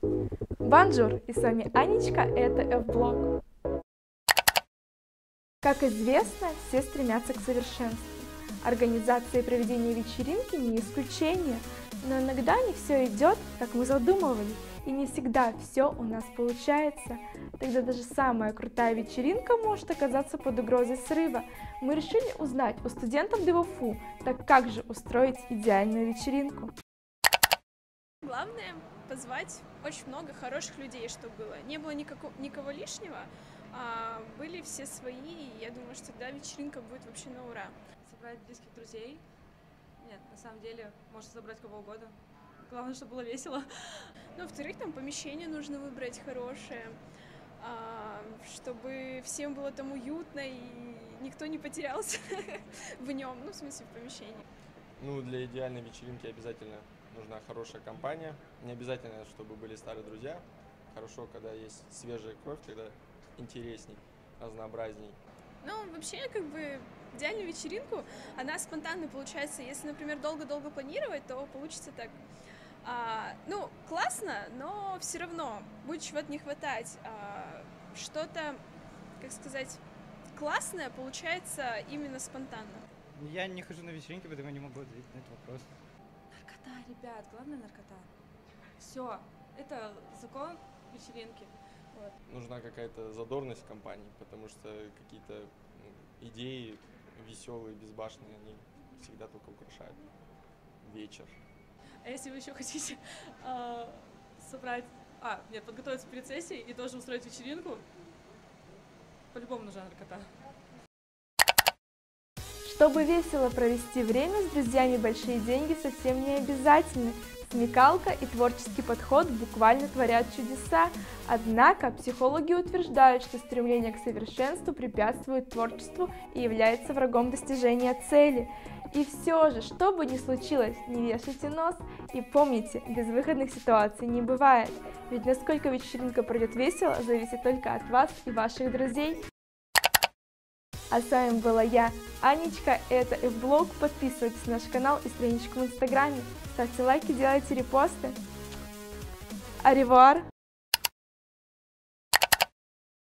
Бонжур, и с вами Анечка, это F-блог. Как известно, все стремятся к совершенству. Организация и проведение вечеринки не исключение, но иногда не все идет, как мы задумывали, и не всегда все у нас получается. Тогда даже самая крутая вечеринка может оказаться под угрозой срыва. Мы решили узнать у студентов ДВФУ, так как же устроить идеальную вечеринку. Главное позвать очень много хороших людей, чтобы было. Не было никакого, никого лишнего, а были все свои, и я думаю, что тогда вечеринка будет вообще на ура. Собрать близких друзей. Нет, на самом деле, можно собрать кого угодно. Главное, чтобы было весело. Ну, во-вторых, там помещение нужно выбрать хорошее, а, чтобы всем было там уютно и никто не потерялся в нем, ну, в смысле, в помещении. Ну, для идеальной вечеринки обязательно нужна хорошая компания. Не обязательно, чтобы были старые друзья. Хорошо, когда есть свежая кровь, тогда интересней, разнообразней. Ну, вообще, как бы, идеальную вечеринку, она спонтанно получается. Если, например, долго-долго планировать, то получится так. А, ну, классно, но все равно будет чего-то не хватать. А, что-то, как сказать, классное получается именно спонтанно. Я не хожу на вечеринки, поэтому не могу ответить на этот вопрос. Наркота, ребят, главное наркота. Все, это закон вечеринки. Вот. Нужна какая-то задорность в компании, потому что какие-то ну, идеи веселые, безбашенные, они всегда только украшают вечер. А если вы еще хотите э, собрать... А, нет, подготовиться перед сессией и тоже устроить вечеринку, по-любому нужна наркота. Чтобы весело провести время с друзьями, большие деньги совсем не обязательны. Смекалка и творческий подход буквально творят чудеса. Однако психологи утверждают, что стремление к совершенству препятствует творчеству и является врагом достижения цели. И все же, что бы ни случилось, не вешайте нос и помните, безвыходных ситуаций не бывает. Ведь насколько вечеринка пройдет весело, зависит только от вас и ваших друзей. А с вами была я, Анечка, это F-блог. Подписывайтесь на наш канал и страничку в инстаграме. Ставьте лайки, делайте репосты. Аривуар!